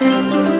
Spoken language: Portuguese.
Música